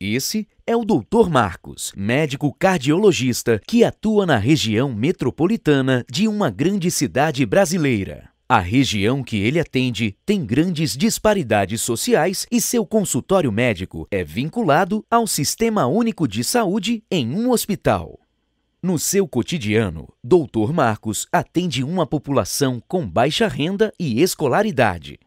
Esse é o Dr. Marcos, médico cardiologista que atua na região metropolitana de uma grande cidade brasileira. A região que ele atende tem grandes disparidades sociais e seu consultório médico é vinculado ao Sistema Único de Saúde em um hospital. No seu cotidiano, Dr. Marcos atende uma população com baixa renda e escolaridade.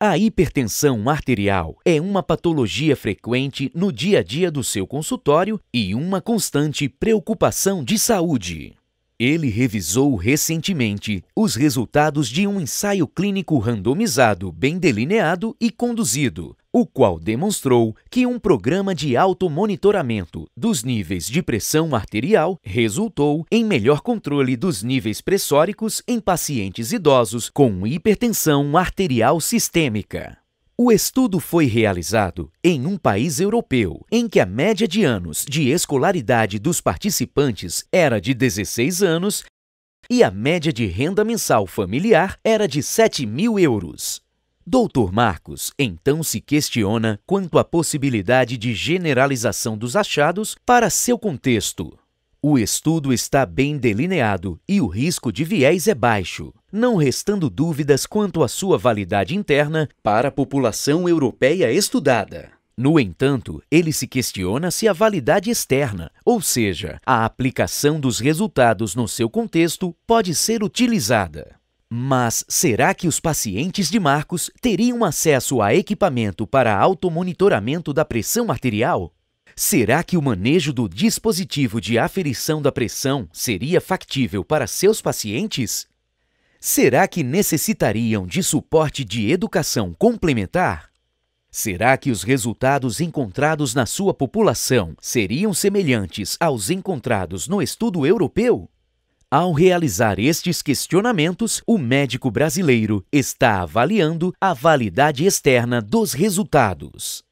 A hipertensão arterial é uma patologia frequente no dia a dia do seu consultório e uma constante preocupação de saúde. Ele revisou recentemente os resultados de um ensaio clínico randomizado bem delineado e conduzido, o qual demonstrou que um programa de automonitoramento dos níveis de pressão arterial resultou em melhor controle dos níveis pressóricos em pacientes idosos com hipertensão arterial sistêmica. O estudo foi realizado em um país europeu, em que a média de anos de escolaridade dos participantes era de 16 anos e a média de renda mensal familiar era de 7 mil euros. Dr. Marcos então se questiona quanto à possibilidade de generalização dos achados para seu contexto. O estudo está bem delineado e o risco de viés é baixo, não restando dúvidas quanto à sua validade interna para a população europeia estudada. No entanto, ele se questiona se a validade externa, ou seja, a aplicação dos resultados no seu contexto, pode ser utilizada. Mas será que os pacientes de Marcos teriam acesso a equipamento para automonitoramento da pressão arterial? Será que o manejo do dispositivo de aferição da pressão seria factível para seus pacientes? Será que necessitariam de suporte de educação complementar? Será que os resultados encontrados na sua população seriam semelhantes aos encontrados no estudo europeu? Ao realizar estes questionamentos, o médico brasileiro está avaliando a validade externa dos resultados.